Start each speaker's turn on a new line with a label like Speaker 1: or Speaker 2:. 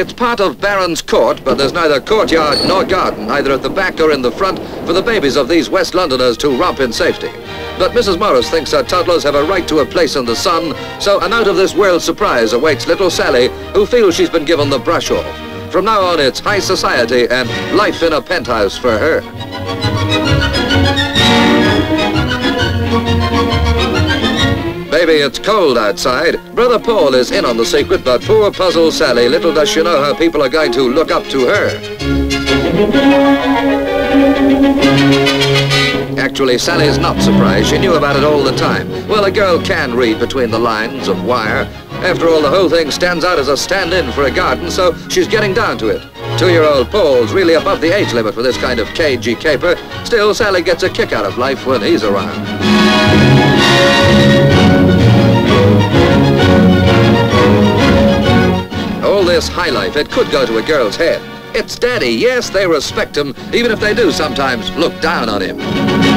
Speaker 1: It's part of Baron's Court, but there's neither courtyard nor garden, either at the back or in the front, for the babies of these West Londoners to romp in safety. But Mrs. Morris thinks her toddlers have a right to a place in the sun, so an out-of-this-world surprise awaits little Sally, who feels she's been given the brush off. From now on, it's high society and life in a penthouse for her. Baby, it's cold outside. Brother Paul is in on the secret, but poor puzzled Sally, little does she know how people are going to look up to her. Actually, Sally's not surprised. She knew about it all the time. Well, a girl can read between the lines of wire. After all, the whole thing stands out as a stand-in for a garden, so she's getting down to it. Two-year-old Paul's really above the age limit for this kind of cagey caper. Still, Sally gets a kick out of life when he's around. All this high life, it could go to a girl's head. It's Daddy. Yes, they respect him, even if they do sometimes look down on him.